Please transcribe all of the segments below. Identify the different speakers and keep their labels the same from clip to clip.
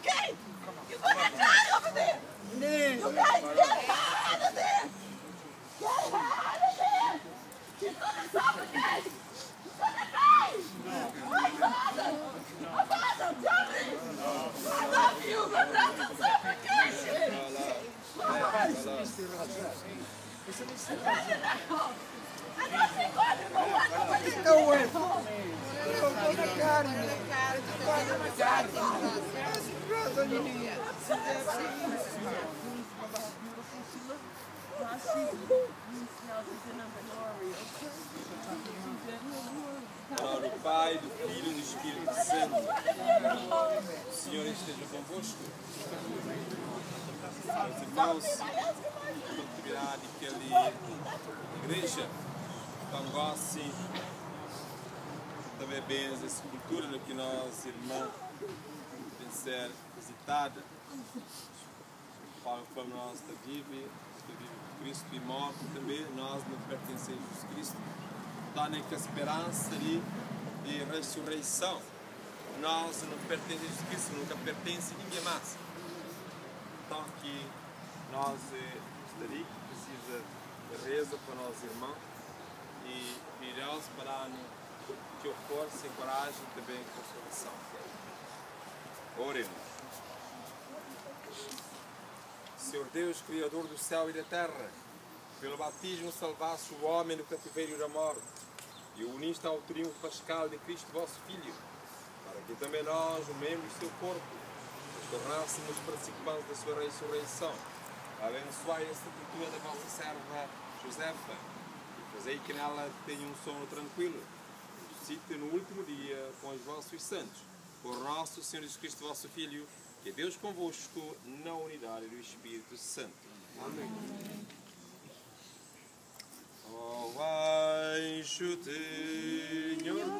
Speaker 1: okay? You're gonna die over there. You guys get out of there. Get out of there. You're gonna suffocate. You're gonna die. My father, my father. I love you, but not the suffocation. I don't think God is the one nobody
Speaker 2: Então, ué, eu tô na carne, eu tô quase na carne. Graças a Deus.
Speaker 3: Para o Pai, do Filho e do Espírito Santo. O Senhor esteja convosco. Meus irmãos, continuidade ali igreja, então goste também bens a escultura no que nós, irmã, tem ser visitada. Conforme nós está vivo, está Cristo e morre também, nós não pertencemos a Jesus Cristo. Está na esperança de, de ressurreição. Nós não pertencemos a Jesus Cristo, nunca pertence a ninguém mais. Então aqui nós eh, estaria que precisa de reza para nós irmãos e pediremos para que eu e coragem também e consolação. Oremos. Senhor Deus, Criador do céu e da terra, pelo batismo salvaste o homem do cativeiro da morte e o uniste ao triunfo pascal de Cristo vosso Filho, para que também nós, o membro do seu corpo, nos tornássemos participantes da sua ressurreição. Abençoai a sepultura da vossa serva Josefa e fazei que nela tenha um sono tranquilo. Ressuscite no último dia com os vossos santos. Por nosso Senhor Jesus Cristo, vosso Filho, que é Deus convosco na unidade do Espírito Santo. Amém. Senhor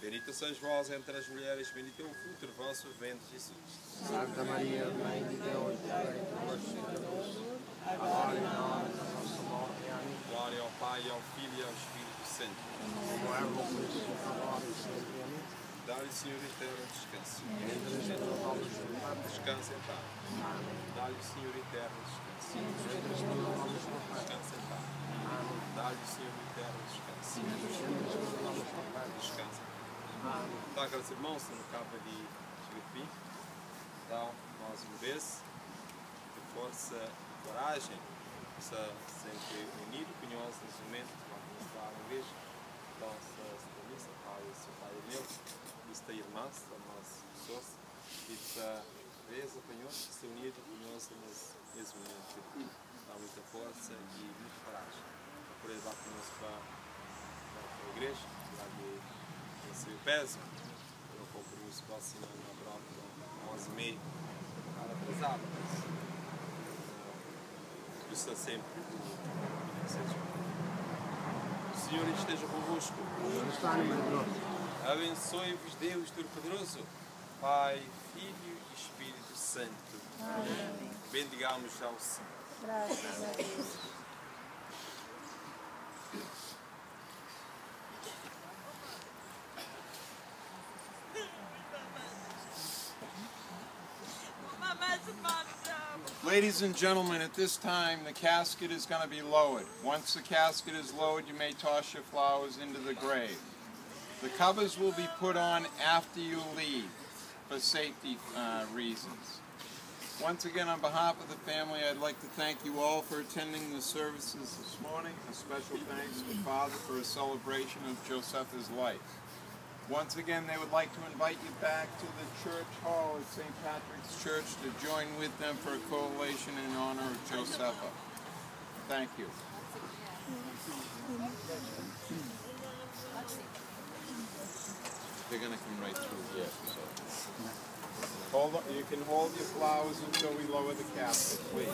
Speaker 3: Bendita sois vós entre as mulheres, bendito é o fruto do vosso ventre, Jesus.
Speaker 2: Santa Maria, Mãe de Deus, por nós, pecadores, agora e na hora da nossa morte. Amém.
Speaker 3: Glória ao Pai, ao Filho e ao Espírito Santo.
Speaker 2: Como é princípio, agora e sempre. Amém.
Speaker 3: Dá-lhe, Senhor, eterno descanso.
Speaker 2: Entre as Pai,
Speaker 3: Descansa em paz. Dá-lhe, Senhor, eterno descanso.
Speaker 2: entre as palavras do Pai.
Speaker 3: Descansa em paz. Dá-lhe, Senhor, eterno descanso. Descansa. Então, caros irmãos, no capa de Filipe, então, nós uma vez, de força e coragem, possa sempre unir o nós nesse momento, vamos estar uma vez, nossa missa, Pai, seu Pai e meu, esta irmã, esta nossa pessoa, esta vez, Senhor, que se unir conosco nesse, nesse momento. Dá muita força e muita coragem para poder levar conosco para, para a igreja, lá de esse peso, a semana na prova, 11 meio, cara atrasado, mas isso é sempre o Senhor esteja convosco. Abençoe-vos Deus Todo-Poderoso, Pai, Filho e Espírito Santo. Bendigamos ao Senhor.
Speaker 4: Graças a Deus.
Speaker 2: Ladies and gentlemen, at this time, the casket is going to be lowered. Once the casket is lowered, you may toss your flowers into the grave. The covers will be put on after you leave for safety uh, reasons. Once again, on behalf of the family, I'd like to thank you all for attending the services this morning. A special thanks to Father for a celebration of Josepha's life. Once again, they would like to invite you back to the church hall at St. Patrick's Church to join with them for a collation in honor of Josepha. Thank you. They're going to come right through here. So. Hold on, you can hold your flowers until we lower the casket, please.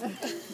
Speaker 1: Yeah.